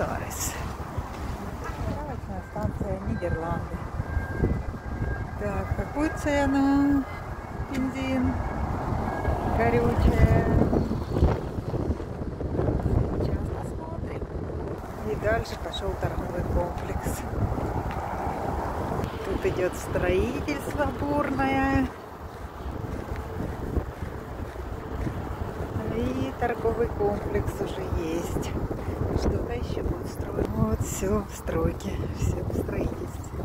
Старис. Заправочная станция Нидерланды. Так, какую цену? Бензин. Горючее. Сейчас посмотрим. И дальше пошел торговый комплекс. Тут идет строительство бурное. И торговый комплекс уже есть. Что-то еще будет строить. Вот все в стройке, все в строительстве.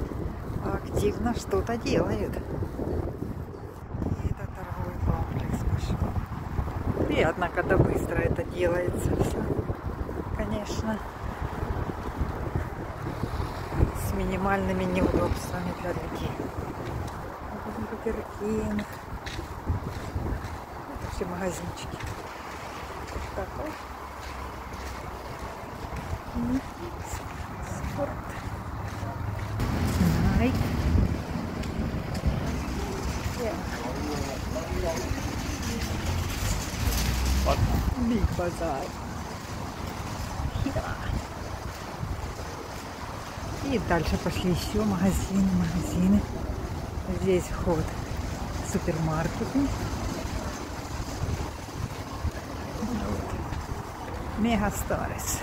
Активно что-то делают. И это торговый комплекс пошел. Приятно, когда быстро это делается все. Конечно. С минимальными неудобствами для людей. Burger King. Это все магазинчики. Такой. И спорт. Nike. Big Bazar. И дальше пошли еще магазины, магазины. Здесь вход в супермаркеты. Вот. Мега Старис.